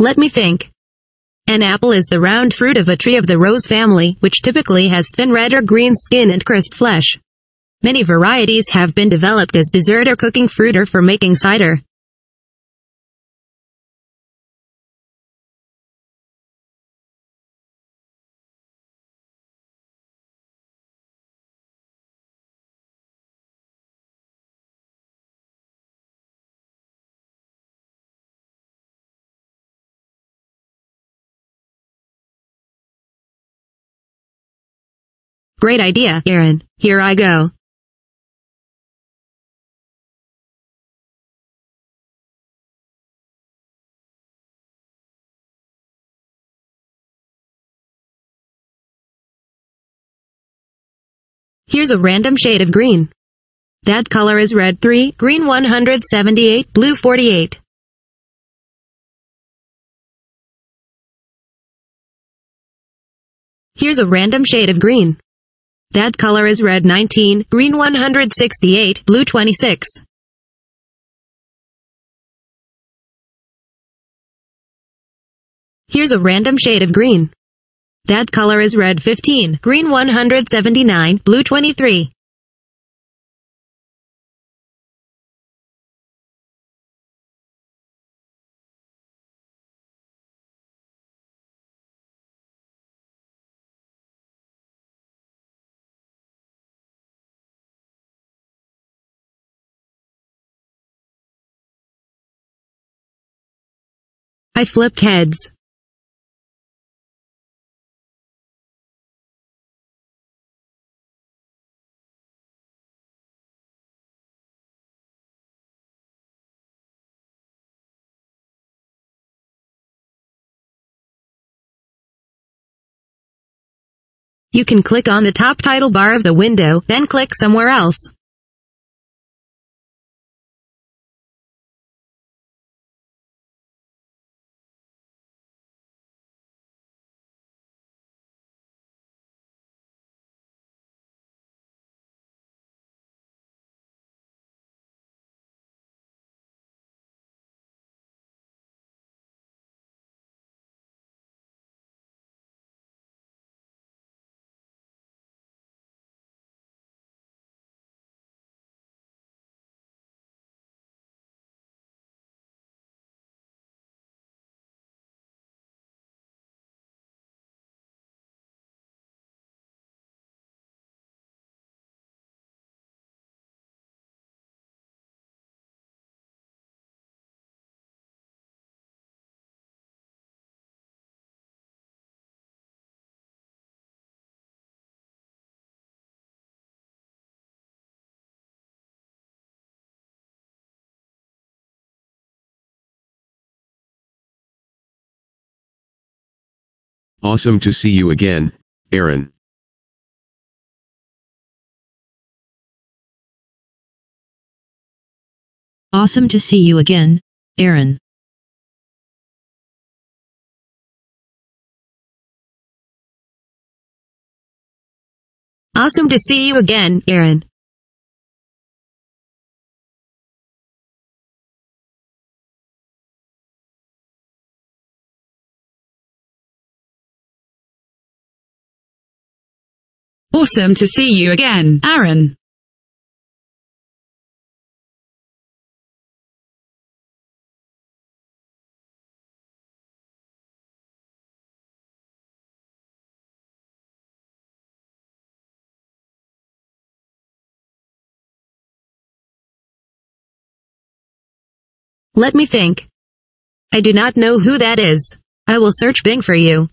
Let me think. An apple is the round fruit of a tree of the rose family, which typically has thin red or green skin and crisp flesh. Many varieties have been developed as dessert or cooking fruit or for making cider. Great idea, Aaron. Here I go. Here's a random shade of green. That color is red 3, green 178, blue 48. Here's a random shade of green. That color is red 19, green 168, blue 26. Here's a random shade of green. That color is red 15, green 179, blue 23. I flipped heads. You can click on the top title bar of the window, then click somewhere else. Awesome to see you again, Aaron. Awesome to see you again, Aaron. Awesome to see you again, Aaron. Awesome to see you again, Aaron. Let me think. I do not know who that is. I will search Bing for you.